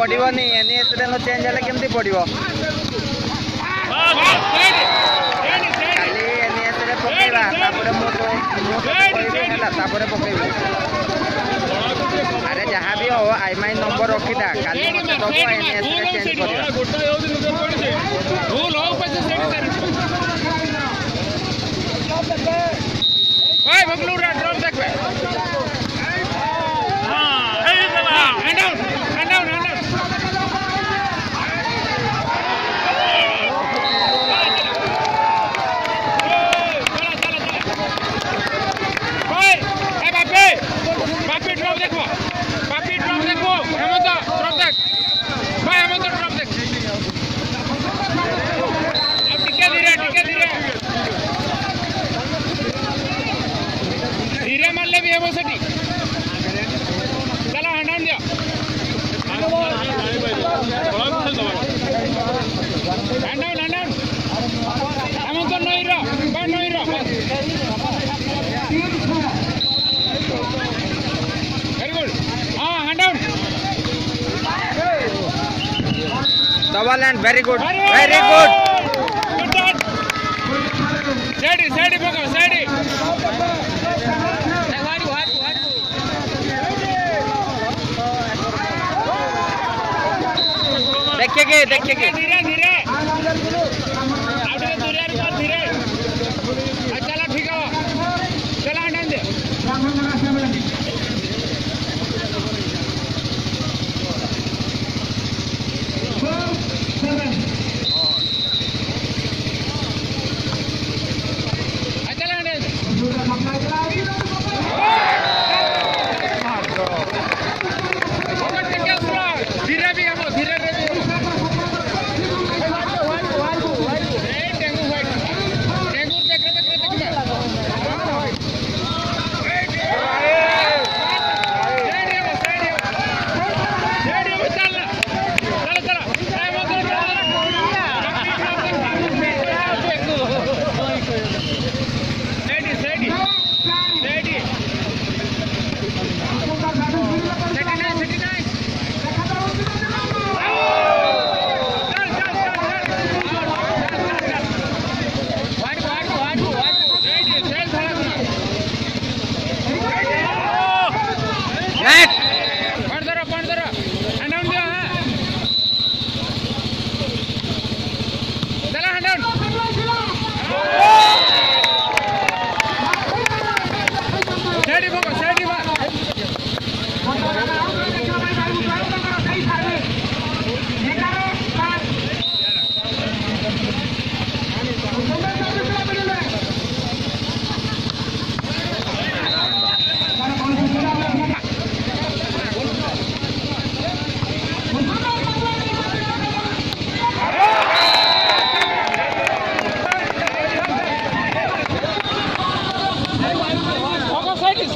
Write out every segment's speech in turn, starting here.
ପଡ଼ିବନି ଏନ୍ଏସ୍ରେ ନ ଚେଞ୍ଜ ହେଲେ କେମିତି ପଡ଼ିବ? ସେଇଠି ସେଇଠି ସେଇଠି ଖାଲି ଏନ୍ଏସ୍ରେ ପକେଇବା ତାପରେ ମୁଁ ତ- ମୁଁ ତତେ କହିବି ହେଲା ତାପରେ ପକେଇବି। ଆରେ ଯାହା ବି ହଉ ଆଇମାଇ ନମ୍ବର ରଖିଥା କାଲି ମୋତେ ଦେବ ଏନ୍ଏସ୍ରେ ଚେଞ୍ଜ କରିବା। दी है वो सटी चलो हैंड हैंड दिया hand down hand down very good good side side पकड़ सेडी ଦେଖିକି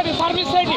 ಸೈಡಿ ಫಾರ್ಮಿಸ್ ಸೈಡಿ